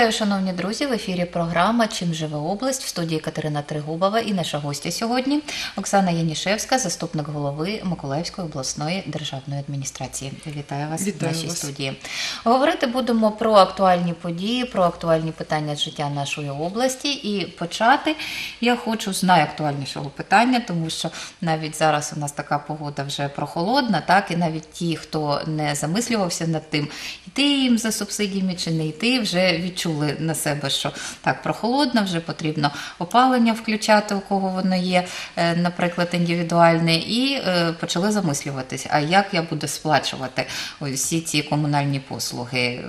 Вітаю, шановні друзі! В ефірі програма Чим живе область в студії Катерина Тригубова і наша гостя сьогодні Оксана Янішевська, заступник голови Миколаївської обласної державної адміністрації. Вітаю вас Вітаю в нашій вас. студії. Говорити будемо про актуальні події, про актуальні питання з життя нашої області. І почати я хочу з найактуальнішого питання, тому що навіть зараз у нас така погода вже прохолодна, так і навіть ті, хто не замислювався над тим, йти їм за субсидіями чи не йти, вже відчули на себе, що так прохолодно, вже потрібно опалення включати, у кого воно є, е, наприклад, індивідуальне, і е, почали замислюватись, а як я буду сплачувати всі ці комунальні послуги.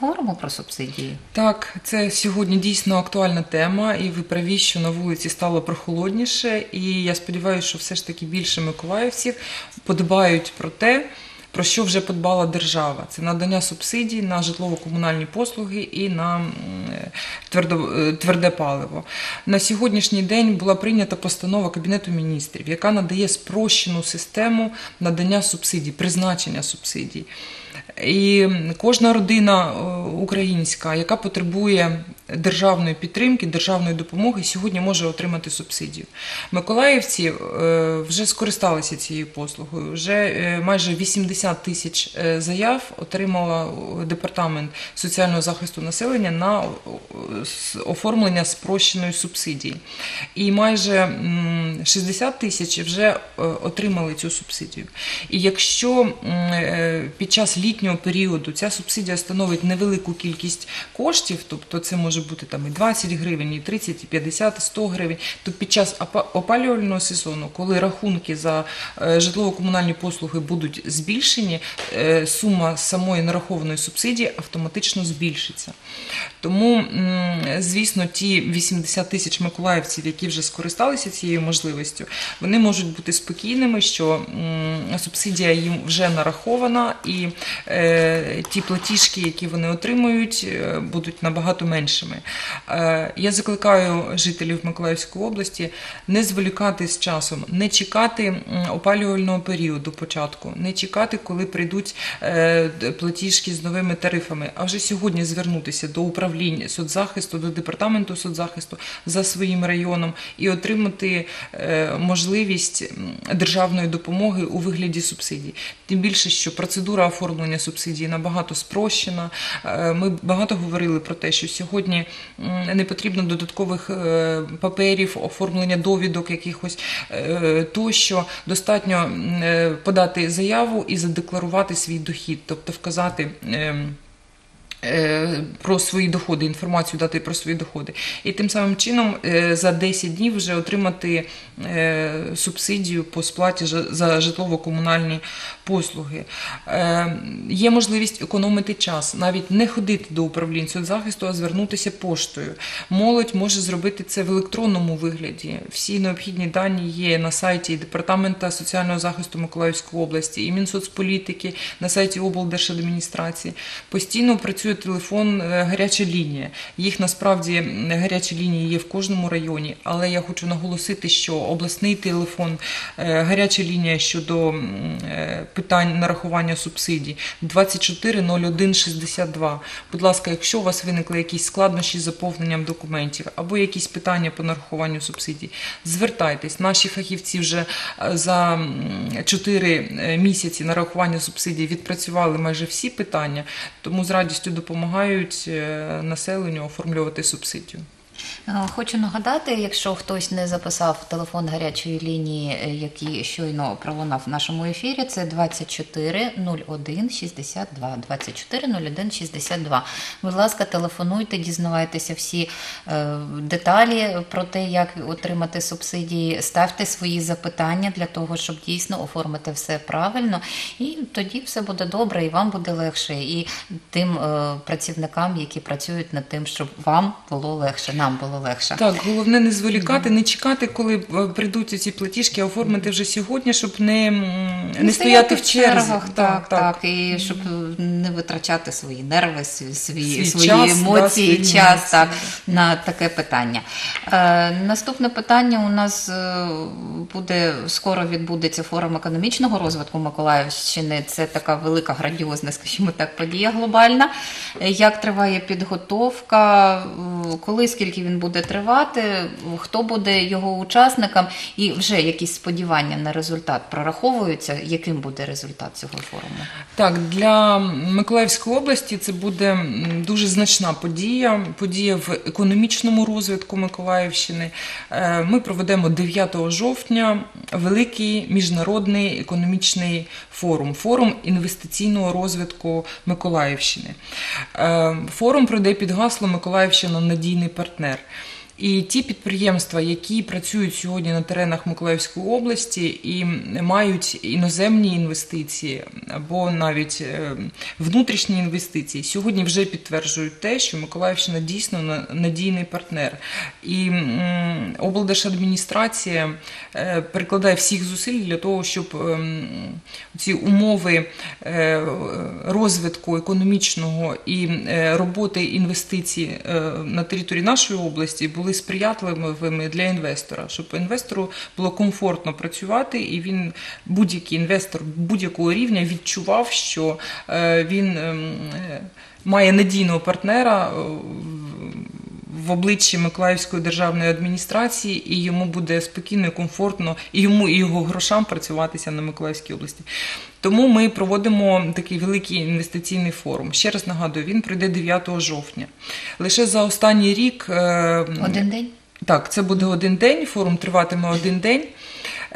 Говоримо про субсидії. Так, це сьогодні дійсно актуальна тема, і ви праві, що на вулиці стало прохолодніше. І я сподіваюся, що все ж таки більше миколаївців подбають про те, про що вже подбала держава. Це надання субсидій на житлово-комунальні послуги і на е, тверде паливо. На сьогоднішній день була прийнята постанова Кабінету міністрів, яка надає спрощену систему надання субсидій, призначення субсидій. І кожна родина е, українська, яка потребує державної підтримки, державної допомоги, сьогодні може отримати субсидію. Миколаївці е, вже скористалися цією послугою. Вже е, майже 80 тисяч заяв отримала департамент соціального захисту населення на оформлення спрощеної субсидії. І майже 60 тисяч вже отримали цю субсидію. І якщо під час літнього періоду ця субсидія становить невелику кількість коштів, тобто це може бути там і 20 гривень, і 30, і 50, і 100 гривень, то під час опалювального сезону, коли рахунки за е, житлово-комунальні послуги будуть збільшені, е, сума самої нарахованої субсидії автоматично збільшиться. Тому, звісно, ті 80 тисяч миколаївців, які вже скористалися цією можливістю, вони можуть бути спокійними, що субсидія їм вже нарахована, і е, ті платіжки, які вони отримують, е, будуть набагато меншими. Е, я закликаю жителів Миколаївської області не зволікати з часом, не чекати опалювального періоду початку, не чекати, коли прийдуть е, платіжки з новими тарифами, а вже сьогодні звернутися до управління соцзахисту, до департаменту соцзахисту за своїм районом і отримати е, можливість державної допомоги у вигляді субсидій. Тим більше, що процедура оформлення субсидій набагато спрощена. Е, Ми багато говорили про те, що сьогодні не потрібно додаткових е, паперів, оформлення довідок якихось е, тощо. Достатньо подати заяву і задекларувати свій дохід, тобто вказати. Е, Про свої доходи, інформацію дати про свої доходи, і тим самим чином е, за 10 днів вже отримати е, субсидію по сплаті за житлово-комунальні послуги. Є можливість економити час, навіть не ходити до управлінь соцзахисту, а звернутися поштою. Молодь може зробити це в електронному вигляді. Всі необхідні дані є на сайті Департамента соціального захисту Миколаївської області і Мінсоцполітики, на сайті облдержадміністрації. Постійно працює телефон е, гаряча лінія. Їх насправді гарячі лінії є в кожному районі, але я хочу наголосити, що обласний телефон, е, гаряча лінія щодо е, питань нарахування субсидій 240162. Будь ласка, якщо у вас виникли якісь складнощі з заповненням документів або якісь питання по нарахуванню субсидій, звертайтесь. Наші фахівці вже за 4 місяці нарахування субсидій відпрацювали майже всі питання, тому з радістю допомагають е, населенню оформлювати субсидію. Е, Хочу нагадати, якщо хтось не записав телефон гарячої лінії, е, який щойно пролунав в нашому ефірі, це 24 01 62. 24 01 62. Будь ласка, телефонуйте, дізнавайтеся всі е, деталі про те, як отримати субсидії, ставте свої запитання для того, щоб дійсно оформити все правильно, і тоді все буде добре, і вам буде легше, і тим працівникам, які працюють над тим, щоб вам було легше, нам нам було легше. Так, головне не зволікати, не чекати, коли е, прийдуть ці платіжки, а оформити вже сьогодні, щоб не, м, не, стояти в чергах, так, так, і щоб не витрачати свої нерви, свої, Свій свої час, да, емоції, свої час емоції, так, на таке питання. Е, наступне питання у нас е, буде скоро відбудеться форум економічного розвитку Миколаївщини. Це така велика, грандіозна, скажімо так, подія глобальна. Як триває підготовка, е, коли скільки він буде тривати, хто буде його учасником, і вже якісь сподівання на результат прораховуються, яким буде результат цього форуму? Так, для Миколаївської області це буде дуже значна подія, подія в економічному розвитку Миколаївщини. Е, Ми проведемо 9 жовтня великий міжнародний економічний форум, форум інвестиційного розвитку Миколаївщини. Е, Форум пройде під гаслом Миколаївщина надійний партнер. There. І ті підприємства, які працюють сьогодні на теренах Миколаївської області і мають іноземні інвестиції або навіть е, внутрішні інвестиції, сьогодні вже підтверджують те, що Миколаївщина дійсно надійний партнер. І облдержадміністрація е, прикладає всіх зусиль для того, щоб ем, ці умови е, розвитку економічного і роботи інвестицій на території нашої області були сприятливими для інвестора, щоб інвестору було комфортно працювати, і він будь-який інвестор будь-якого рівня відчував, що е, він ем, е, має надійного партнера. В обличчі Миколаївської державної адміністрації, і йому буде спокійно і комфортно, і йому і його грошам працюватися на Миколаївській області. Тому ми проводимо такий великий інвестиційний форум. Ще раз нагадую, він пройде 9 жовтня. Лише за останній рік е, Один день? так, це буде один день. Форум триватиме один день.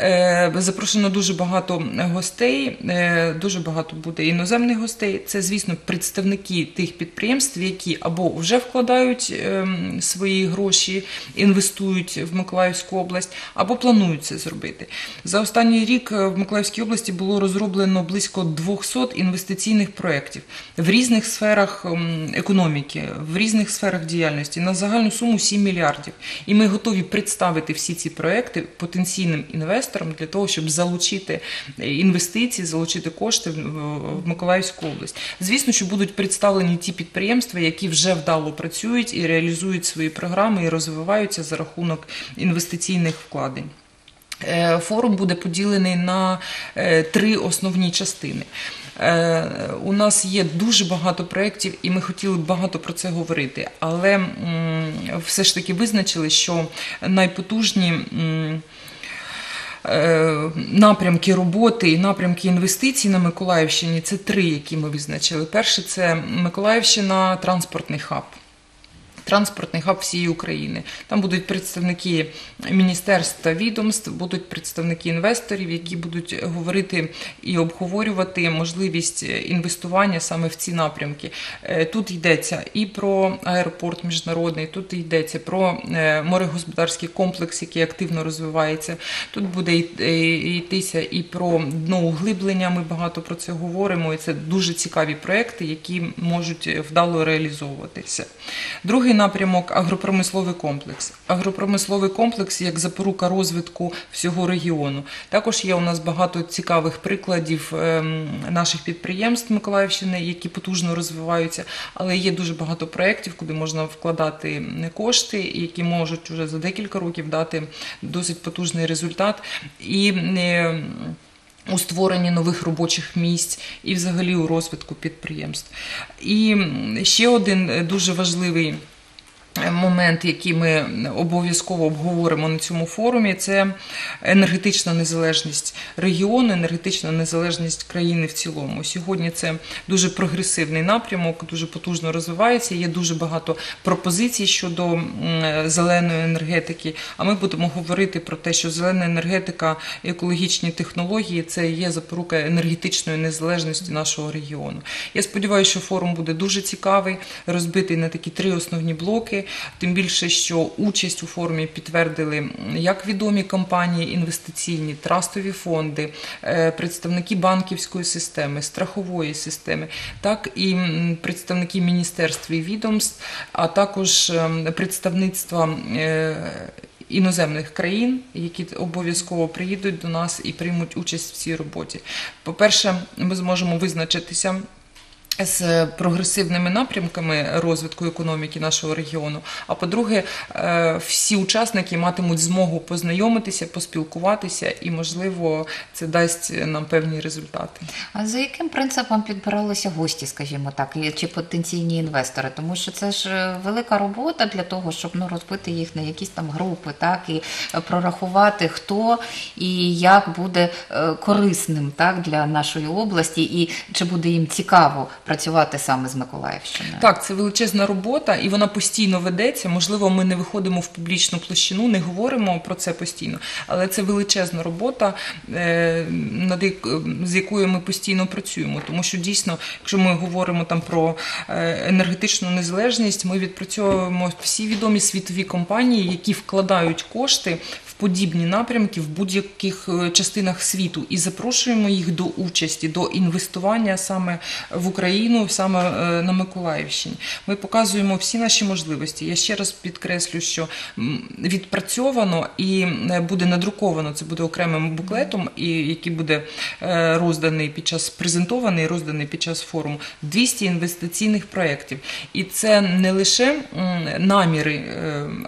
Е, Запрошено дуже багато гостей, е, дуже багато буде іноземних гостей. Це, звісно, представники тих підприємств, які або вже вкладають ем, свої гроші, інвестують в Миколаївську область, або планують це зробити. За останній рік е, в Миколаївській області було розроблено близько 200 інвестиційних проєктів в різних сферах ем, економіки, в різних сферах діяльності на загальну суму 7 мільярдів. І ми готові представити всі ці проекти потенційним інвесторам для того, щоб залучити інвестиції, залучити кошти в Миколаївську область. Звісно, що будуть представлені ті підприємства, які вже вдало працюють і реалізують свої програми і розвиваються за рахунок інвестиційних вкладень. Е, Форум буде поділений на е, три основні частини. Е, У нас є дуже багато проєктів, і ми хотіли б багато про це говорити, але все ж таки визначили, що найпотужні. Е, Напрямки роботи і напрямки інвестицій на Миколаївщині це три, які ми визначили. Перше це Миколаївщина транспортний хаб транспортний хаб всієї України. Там будуть представники міністерств відомств, будуть представники інвесторів, які будуть говорити і обговорювати можливість інвестування саме в ці напрямки. Е, Тут йдеться і про аеропорт міжнародний, тут йдеться про е, морегосподарський комплекс, який активно розвивається. Тут буде й- йтися і про дноуглиблення. Ми багато про це говоримо. І це дуже цікаві проекти, які можуть вдало реалізовуватися. Другий напрямок агропромисловий комплекс. Агропромисловий комплекс як запорука розвитку всього регіону. Також є у нас багато цікавих прикладів ем, наших підприємств Миколаївщини, які потужно розвиваються, але є дуже багато проєктів, куди можна вкладати кошти, які можуть вже за декілька років дати досить потужний результат. І е, у створенні нових робочих місць і взагалі у розвитку підприємств. І ще один е, дуже важливий момент, який ми обов'язково обговоримо на цьому форумі, це енергетична незалежність регіону, енергетична незалежність країни в цілому. Сьогодні це дуже прогресивний напрямок, дуже потужно розвивається. Є дуже багато пропозицій щодо зеленої енергетики. А ми будемо говорити про те, що зелена енергетика, екологічні технології це є запорука енергетичної незалежності нашого регіону. Я сподіваюся, що форум буде дуже цікавий, розбитий на такі три основні блоки. Тим більше, що участь у форумі підтвердили як відомі компанії інвестиційні, трастові фонди, е, представники банківської системи, страхової системи, так і представники міністерств і відомств, а також ем, представництва. е, Іноземних країн, які обов'язково приїдуть до нас і приймуть участь в цій роботі. По-перше, ми зможемо визначитися з прогресивними напрямками розвитку економіки нашого регіону. А по-друге, е, всі учасники матимуть змогу познайомитися, поспілкуватися, і, можливо, це дасть нам певні результати. А за яким принципом підбиралися гості, скажімо так, чи потенційні інвестори? Тому що це ж е, велика робота для того, щоб ну розбити їх на якісь там групи, так і е, прорахувати, хто і як буде корисним так для нашої області, і чи буде їм цікаво працювати саме з Миколаївщиною. Так, це величезна робота, і вона постійно ведеться. Можливо, ми не виходимо в публічну площину, не говоримо про це постійно, але це величезна робота, е, над з якою ми постійно працюємо. Тому що дійсно, якщо ми говоримо там про е, енергетичну незалежність, ми відпрацьовуємо всі відомі світові компанії, які вкладають кошти в подібні напрямки в будь-яких е, частинах світу, і запрошуємо їх до участі, до інвестування саме в Україну, саме е, на Миколаївщині. Ми показуємо всі наші можливості. Я ще раз підкреслю, що відпрацьовано і е, буде надруковано. Це буде окремим буклетом, який буде е, розданий під час презентований, розданий під час форуму 200 інвестиційних проєктів. І це не лише наміри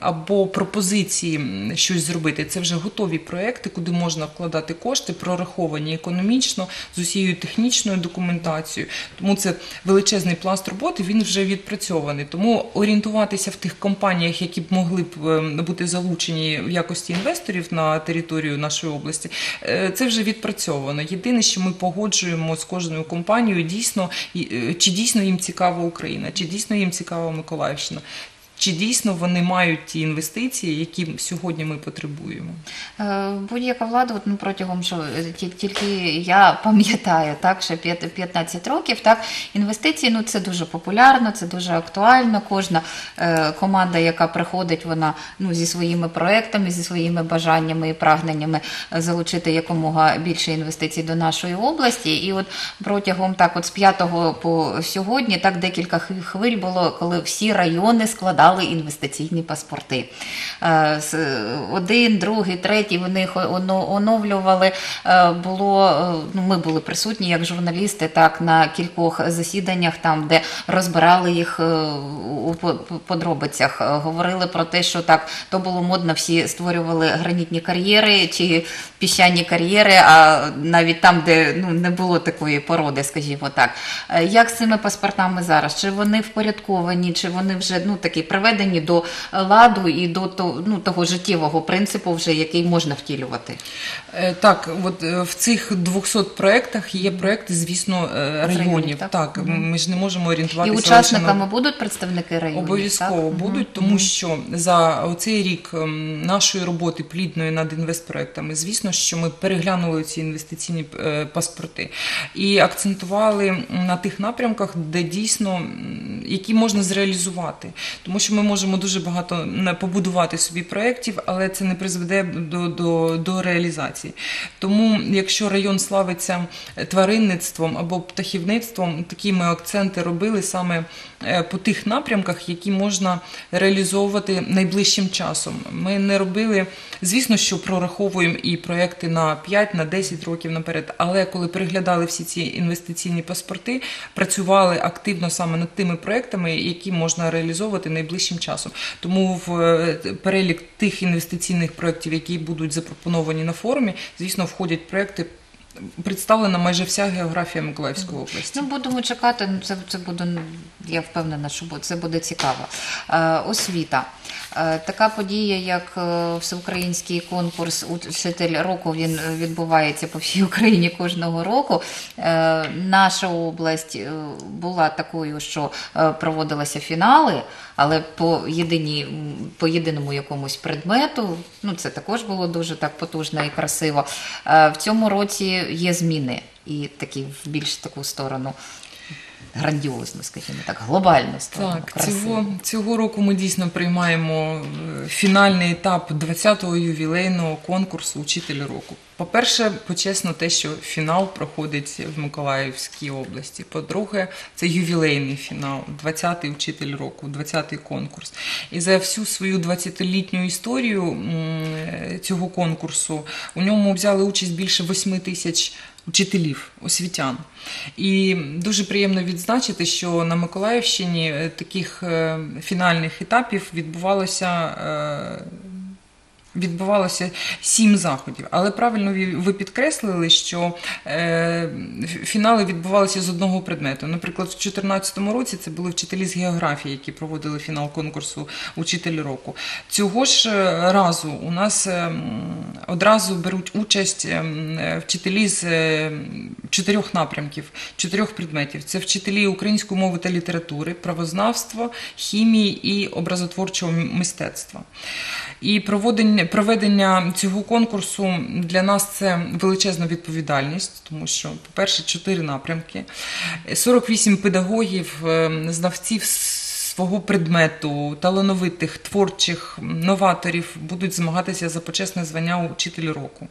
або пропозиції щось зробити. Це вже готові проекти, куди можна вкладати кошти, прораховані економічно з усією технічною документацією. Тому це величезний пласт роботи. Він вже відпрацьований. Тому орієнтуватися в тих компаніях, які б могли б е, бути залучені в якості інвесторів на територію нашої області, е, це вже відпрацьовано. Єдине, що ми погоджуємо з кожною компанією, дійсно е, чи дійсно їм цікава Україна, чи дійсно їм цікава Миколаївщина. Чи дійсно вони мають ті інвестиції, які сьогодні ми потребуємо? Е, Будь-яка влада, от, ну, протягом що е, тільки я пам'ятаю, так, п'ят- 15 років, так, інвестиції, ну, це дуже популярно, це дуже актуально. Кожна е, команда, яка приходить, вона ну, зі своїми проектами, зі своїми бажаннями і прагненнями е, залучити якомога більше інвестицій до нашої області. І от протягом так, от з 5 по сьогодні, так декілька хвиль було, коли всі райони складали інвестиційні паспорти. Е, Один, другий, третій вони оновлювали. Е, Було е, ну, ми були присутні як журналісти, так на кількох засіданнях, там де розбирали їх у по- по- подробицях. Говорили про те, що так то було модно, всі створювали гранітні кар'єри чи піщані кар'єри, а навіть там, де ну не було такої породи, скажімо так. Як з цими паспортами зараз? Чи вони впорядковані, чи вони вже ну такі приведені до ладу і до ну, того життєвого принципу, вже який можна втілювати? Е, Так, от е, в цих 200 проєктах є проєкти, звісно, е, районів. районів, так? Так, ми ж не можемо орієнтуватися. І учасниками лише на будуть представники районів? Обов'язково так? будуть, тому що за оцей рік ем, нашої роботи плідної над інвестпроектами, звісно, що ми переглянули ці інвестиційні е, паспорти і акцентували на тих напрямках, де дійсно які можна зреалізувати, тому що ми можемо дуже багато побудувати собі проєктів, але це не призведе до, до, до реалізації. Тому, якщо район славиться тваринництвом або птахівництвом, такі ми акценти робили саме е, по тих напрямках, які можна реалізовувати найближчим часом. Ми не робили, звісно, що прораховуємо і проекти на 5, на 10 років наперед. Але коли переглядали всі ці інвестиційні паспорти, працювали активно саме над тими проектами, які можна реалізовувати найближчим часом. Тому в е, перелік тих інвестиційних проєктів, які будуть запропоновані на форумі, звісно, входять проекти. Представлена майже вся географія Миколаївської області. Ну, будемо чекати. ну, Це, це буде, я впевнена, що це буде цікаво. Е, освіта. Е, така подія, як е, всеукраїнський конкурс «Учитель року, він відбувається по всій Україні кожного року. Е, наша область е, була такою, що е, проводилися фінали, але по, єдині, по єдиному якомусь предмету. Ну, це також було дуже так потужно і красиво. Е, в цьому році є зміни і такі в більш таку сторону. Грандіозно, скажімо так, глобально створено, Так, красиво. цього, цього року ми дійсно приймаємо е, фінальний етап 20-го ювілейного конкурсу Учитель року. По-перше, почесно те, що фінал проходить в Миколаївській області. По-друге, це ювілейний фінал, 20-й учитель року, 20-й конкурс. І за всю свою 20-літню історію цього конкурсу у ньому взяли участь більше 8 тисяч учителів, освітян. І дуже приємно відзначити, що на Миколаївщині е, таких е, фінальних етапів відбувалося. Відбувалося сім заходів, але правильно ви підкреслили, що е, фінали відбувалися з одного предмету. Наприклад, в 2014 році це були вчителі з географії, які проводили фінал конкурсу Учитель року. Цього ж е, разу у нас е, одразу беруть участь вчителі з чотирьох напрямків, чотирьох предметів. Це вчителі української мови та літератури, правознавства, хімії і образотворчого мистецтва. І проведення, проведення цього конкурсу для нас це величезна відповідальність, тому що, по-перше, чотири напрямки, 48 педагогів, е, знавців свого предмету, талановитих, творчих новаторів будуть змагатися за почесне звання учитель року.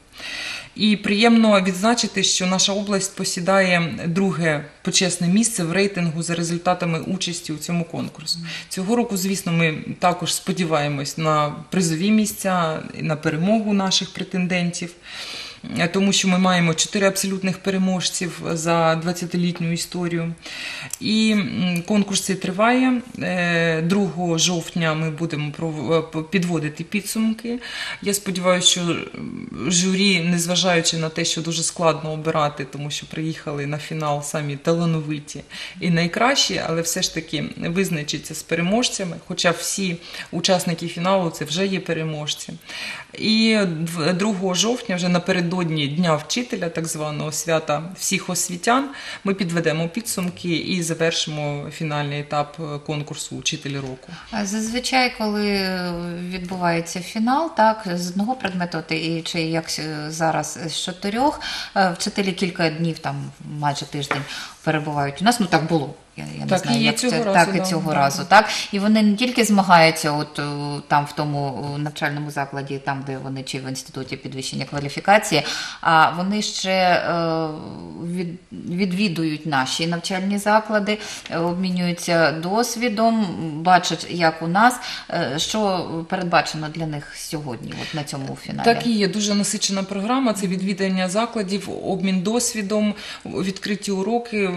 І приємно відзначити, що наша область посідає друге почесне місце в рейтингу за результатами участі у цьому конкурсі. Цього року, звісно, ми також сподіваємось на призові місця, на перемогу наших претендентів. Е, Тому що ми маємо чотири абсолютних переможців за 20-літню історію. І конкурс цей триває. Е, 2 жовтня ми будемо е, підводити підсумки. Я сподіваюся, що журі, незважаючи на те, що дуже складно обирати, тому що приїхали на фінал самі талановиті і найкращі, але все ж таки визначиться з переможцями. Хоча всі учасники фіналу це вже є переможці. І 2 жовтня, вже напередодні Дня вчителя, так званого свята всіх освітян, ми підведемо підсумки і завершимо фінальний етап е, конкурсу Учителі року. Зазвичай, коли відбувається фінал, так з одного предмету, ти- чи як зараз з чотирьох, е, вчителі кілька днів, там майже тиждень перебувають. У нас ну так було. Я, я не знаю, і як цього це разу, так і да, цього да. разу. Так і вони не тільки змагаються, от е, там в тому е, навчальному закладі, там де вони чи в інституті підвищення кваліфікації, а вони ще е, від, відвідують наші навчальні заклади, е, обмінюються досвідом, бачать, як у нас, що передбачено для них сьогодні, от на цьому фіналі. Так і є дуже насичена програма. Це відвідання закладів, обмін досвідом, відкриті уроки.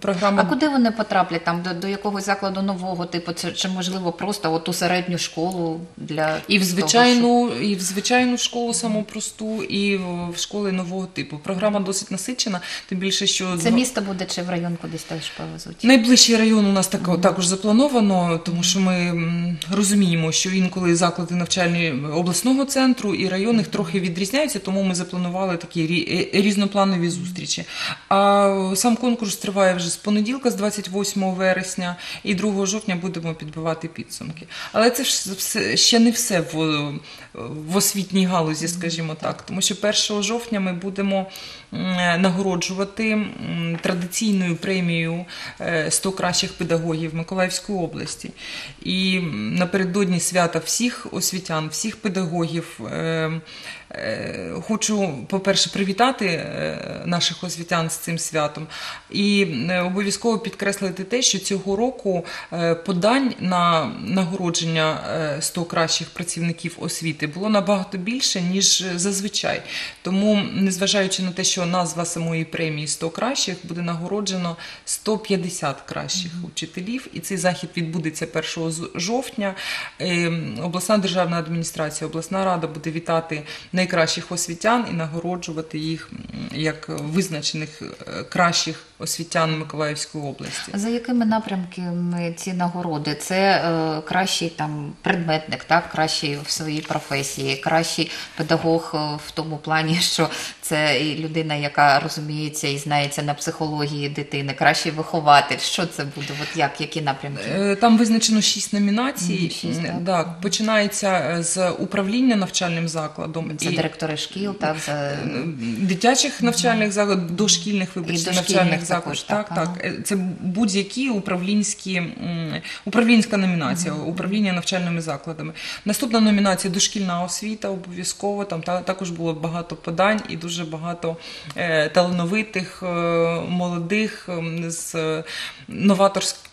Програма А куди вони потраплять там до, до якогось закладу нового типу, це чи можливо просто от у середню школу для І в того, звичайну, і в звичайну школу саму просту, і в школи нового типу. Програма досить насичена, тим більше, що це місто буде чи в район кудись теж повезуть. Найближчий район у нас так, також заплановано, тому що ми розуміємо, що інколи заклади навчальні обласного центру і районних трохи відрізняються, тому ми запланували такі е, різнопланові зустрічі. А сам конкурс триває вже з понеділка, з 28 вересня, і 2 жовтня будемо підбивати підсумки. Але це ж ще не все в, освітній галузі, скажімо так, тому що 1 жовтня ми будемо нагороджувати традиційною премією е, 100 кращих педагогів Миколаївської області. І напередодні свята всіх освітян, всіх педагогів. е, е, Хочу, по-перше, привітати е, наших освітян з цим святом і е, обов'язково підкреслити те, що цього року е, подань на нагородження е, 100 кращих працівників освіти було набагато більше, ніж зазвичай. Тому, незважаючи на те, що назва самої премії 100 кращих, буде нагороджено 150 кращих учителів, і цей захід відбудеться 1 жовтня. Е, Обласна державна адміністрація, обласна рада буде вітати найкращих освітян і нагороджувати їх як визначених е, кращих освітян Миколаївської області. За якими напрямками ці нагороди? Це е, кращий там предметник, так кращий в своїй професії, кращий педагог е, в тому плані, що це і людина, яка розуміється і знається на психології дитини, кращий вихователь. Що це буде? От як, які напрямки? Е, Там визначено шість номінацій. Шість, так. Так, починається е, з управління навчальним закладом Це і директори шкіл, так за е, дитячих навчальних закладів, дошкільних вибачте, навчальних закладів. Так, так, так. Е, Це будь-які управлінські управлінська номінація, управління навчальними закладами. Наступна номінація дошкільна освіта, обов'язково. Там та, також було багато подань і дуже багато е, талановитих, е, молодих з е,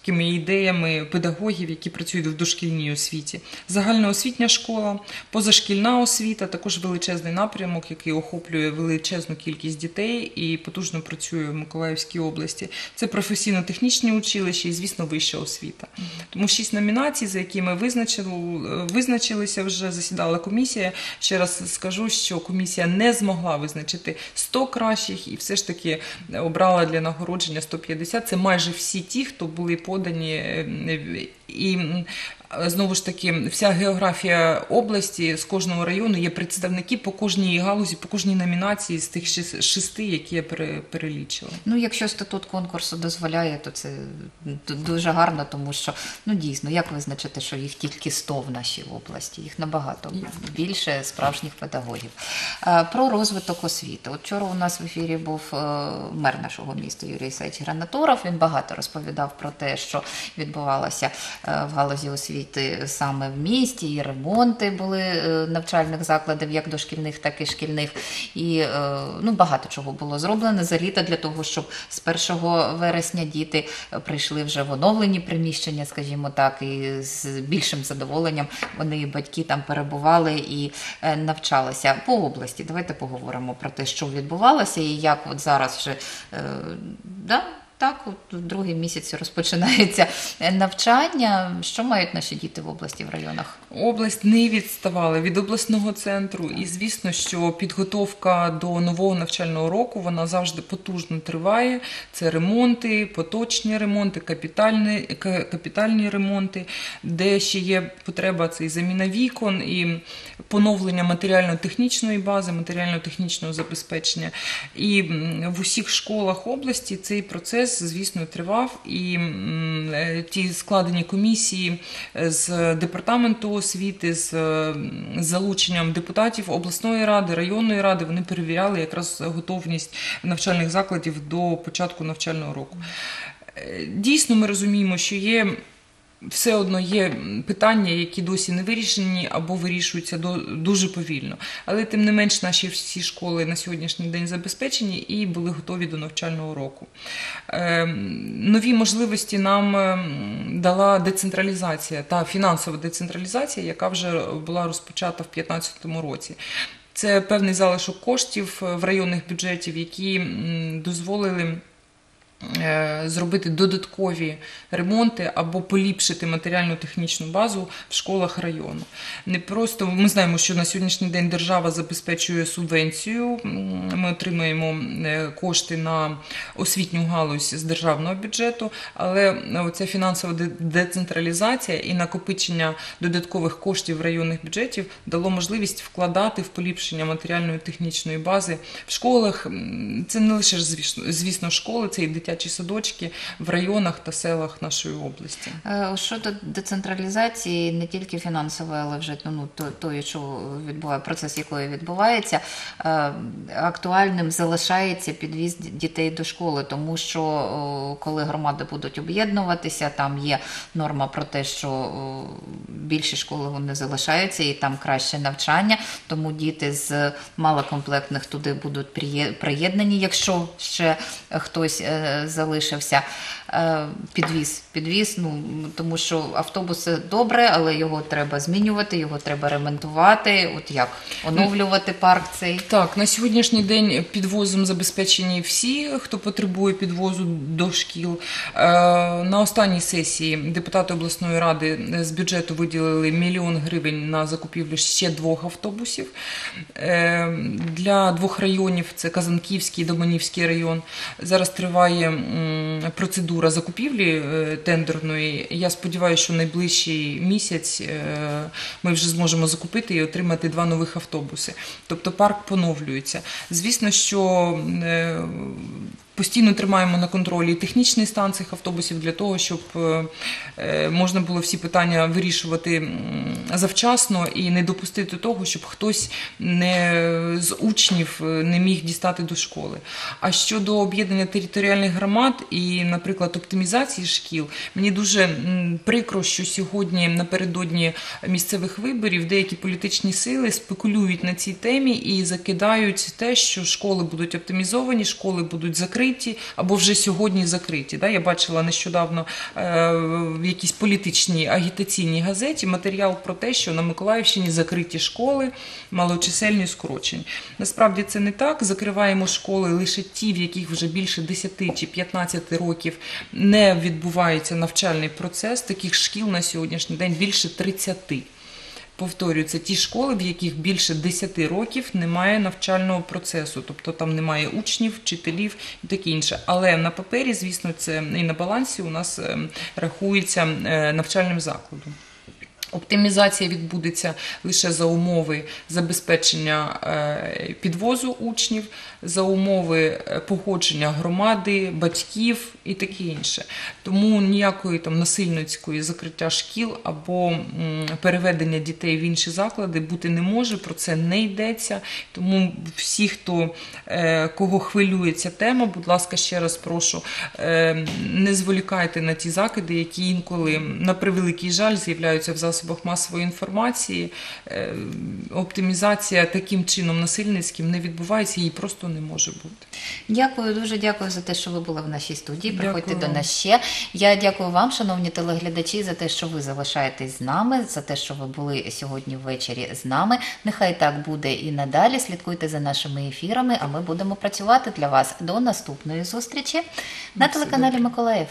новаторськими ідеями педагогів, які працюють в дошкільній освіті. Загальноосвітня школа, позашкільна освіта, також величезний напрямок, який охоплює величезну кількість дітей і потужно працює в Миколаївській області. Це професійно-технічні училища і, звісно, вища освіта. Тому шість номінацій, за які ми визначили, визначилися вже засідала комісія. Ще раз скажу, що комісія не змогла визначити 100 кращих і все ж таки обрала для нагородження 150. Це майже всі ті, хто були подані. е, І знову ж таки, вся географія області з кожного району є представники по кожній галузі, по кожній номінації з тих шести, які я перелічила. Ну, якщо статут конкурсу дозволяє, то це дуже гарно, тому що ну дійсно, як визначити, що їх тільки 100 в нашій області, їх набагато більше справжніх педагогів. Е, Про розвиток освіти. От вчора у нас в ефірі був е, мер нашого міста Юрій Ісаївич Гранатуров. Він багато розповідав про те, що відбувалося е, в галузі освіти саме в місті, і ремонти були е, навчальних закладів, як дошкільних, так і шкільних. І е, ну, багато чого було зроблено за літо для того, щоб з 1 вересня діти прийшли вже в оновлені приміщення, скажімо так, і з більшим задоволенням вони і батьки там перебували і е, навчалися по області. Давайте поговоримо про те, що відбувалося і як от зараз вже да, так, от в другий місяць розпочинається навчання. Що мають наші діти в області в районах? Область не відставала від обласного центру, і звісно, що підготовка до нового навчального року вона завжди потужно триває. Це ремонти, поточні ремонти, капітальні, капітальні ремонти, де ще є потреба це і заміна вікон, і поновлення матеріально-технічної бази, матеріально-технічного забезпечення. І в усіх школах області цей процес, звісно, тривав. І е, ті складені комісії е, з департаменту освіти, з е, залученням депутатів обласної ради, районної ради, вони перевіряли якраз готовність навчальних закладів до початку навчального року. Дійсно, ми розуміємо, що є. Все одно є питання, які досі не вирішені або вирішуються дуже повільно. Але тим не менш, наші всі школи на сьогоднішній день забезпечені і були готові до навчального року. Е, Нові можливості нам ем, дала децентралізація та фінансова децентралізація, яка вже була розпочата в 2015 році. Це певний залишок коштів е, в районних бюджетів, які дозволили зробити додаткові ремонти або поліпшити матеріально-технічну базу в школах району. Не просто ми знаємо, що на сьогоднішній день держава забезпечує субвенцію. Ми отримаємо е, кошти на освітню галузь з державного бюджету, але оця фінансова децентралізація і накопичення додаткових коштів районних бюджетів дало можливість вкладати в поліпшення матеріальної технічної бази в школах. Це не лише звісно школи, це і дитячі садочки в районах та селах нашої області. Е, Щодо децентралізації, не тільки фінансової, але вже ну, то, тої, що відбуває процес, якої відбувається, е, актуальним залишається підвіз дітей до школи, тому що коли громади будуть об'єднуватися, там є норма про те, що більші школи вони залишаються і там краще навчання, тому діти з малокомплектних туди будуть приєднані, якщо ще хтось е, залишився. Е, Підвіз, підвіз, ну тому що автобуси добре, але його треба змінювати, його треба ремонтувати. От як оновлювати парк цей. Так, на сьогоднішній день підвозом забезпечені всі, хто потребує підвозу до шкіл. Е, На останній сесії депутати обласної ради з бюджету виділили мільйон гривень на закупівлю ще двох автобусів. Е, Для двох районів це Казанківський і Доманівський район. Зараз триває процедура процедура закупівлі е, тендерної. Я сподіваюся, що найближчий місяць е, ми вже зможемо закупити і отримати два нових автобуси. Тобто парк поновлюється. Звісно, що е, Постійно тримаємо на контролі технічний стан цих автобусів для того, щоб е, е, можна було всі питання вирішувати завчасно і не допустити того, щоб хтось не з учнів е, не міг дістати до школи. А щодо об'єднання територіальних громад і, наприклад, оптимізації шкіл, мені дуже прикро, що сьогодні напередодні місцевих виборів деякі політичні сили спекулюють на цій темі і закидають те, що школи будуть оптимізовані, школи будуть закриті або вже сьогодні закриті. Я бачила нещодавно е, в якійсь політичній агітаційній газеті матеріал про те, що на Миколаївщині закриті школи, малочисельні скорочень. Насправді це не так. Закриваємо школи лише ті, в яких вже більше 10 чи 15 років не відбувається навчальний процес. Таких шкіл на сьогоднішній день більше 30. Повторюю, це ті школи, в яких більше 10 років немає навчального процесу, тобто там немає учнів, вчителів і таке інше. Але на папері, звісно, це і на балансі у нас ем, рахується е, навчальним закладом. Оптимізація відбудеться лише за умови забезпечення е, підвозу учнів, за умови е, погодження громади, батьків і таке інше. Тому ніякої там насильницької закриття шкіл або переведення дітей в інші заклади бути не може. Про це не йдеться. Тому всі, хто е, кого хвилює ця тема, будь ласка, ще раз прошу, не зволікайте на ті закиди, які інколи на превеликий жаль з'являються в засобах масової інформації. Е, Оптимізація таким чином насильницьким не відбувається, її просто не може бути. Дякую, дуже дякую за те, що ви були в нашій студії. Дякую Приходьте до нас ще. Я дякую вам, шановні телеглядачі, за те, що ви залишаєтесь з нами, за те, що ви були сьогодні ввечері з нами. Нехай так буде і надалі. Слідкуйте за нашими ефірами, а ми будемо працювати для вас до наступної зустрічі на телеканалі Миколаїв.